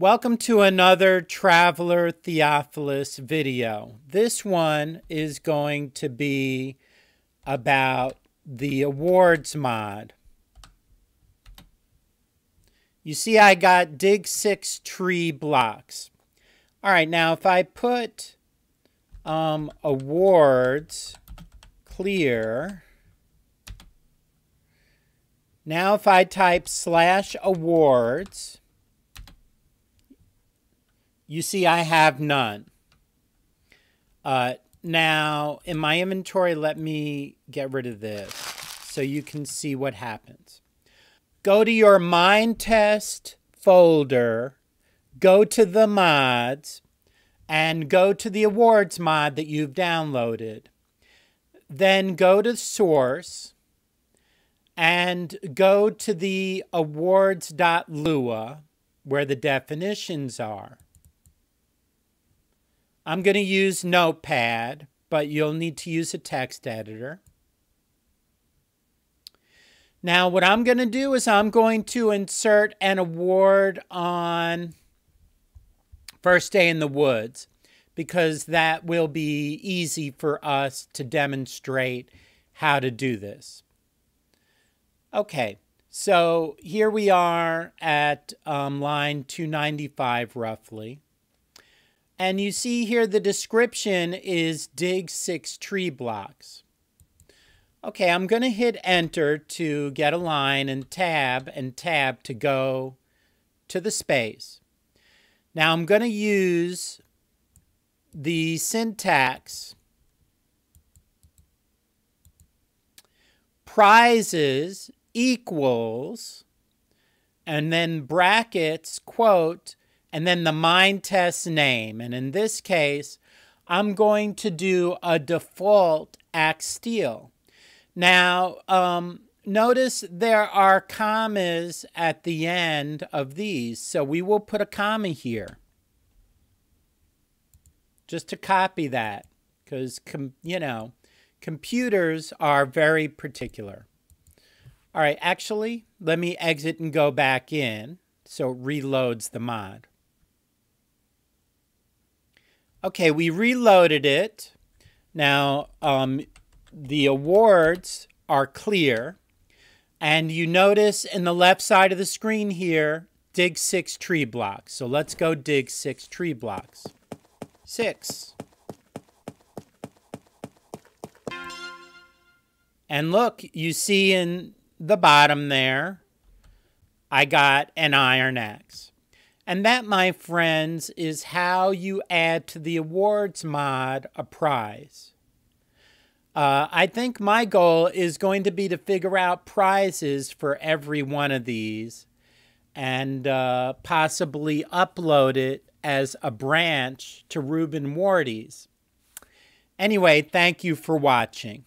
Welcome to another Traveller Theophilus video. This one is going to be about the awards mod. You see I got dig six tree blocks. All right, now if I put um, awards clear, now if I type slash awards, you see I have none. Uh, now, in my inventory, let me get rid of this so you can see what happens. Go to your Minetest folder, go to the mods, and go to the awards mod that you've downloaded. Then go to source and go to the awards.lua where the definitions are. I'm going to use Notepad, but you'll need to use a text editor. Now, what I'm going to do is I'm going to insert an award on First Day in the Woods because that will be easy for us to demonstrate how to do this. Okay, so here we are at um, line 295 roughly. And you see here the description is dig six tree blocks. Okay, I'm going to hit enter to get a line and tab and tab to go to the space. Now I'm going to use the syntax prizes equals and then brackets quote and then the Minetest name. And in this case, I'm going to do a default axe steel. Now, um, notice there are commas at the end of these. So we will put a comma here just to copy that because, you know, computers are very particular. All right, actually, let me exit and go back in so it reloads the mod. Okay, we reloaded it. Now, um, the awards are clear. And you notice in the left side of the screen here, dig six tree blocks. So let's go dig six tree blocks. Six. And look, you see in the bottom there, I got an iron axe. And that, my friends, is how you add to the awards mod a prize. Uh, I think my goal is going to be to figure out prizes for every one of these and uh, possibly upload it as a branch to rubenwardy's. Anyway, thank you for watching.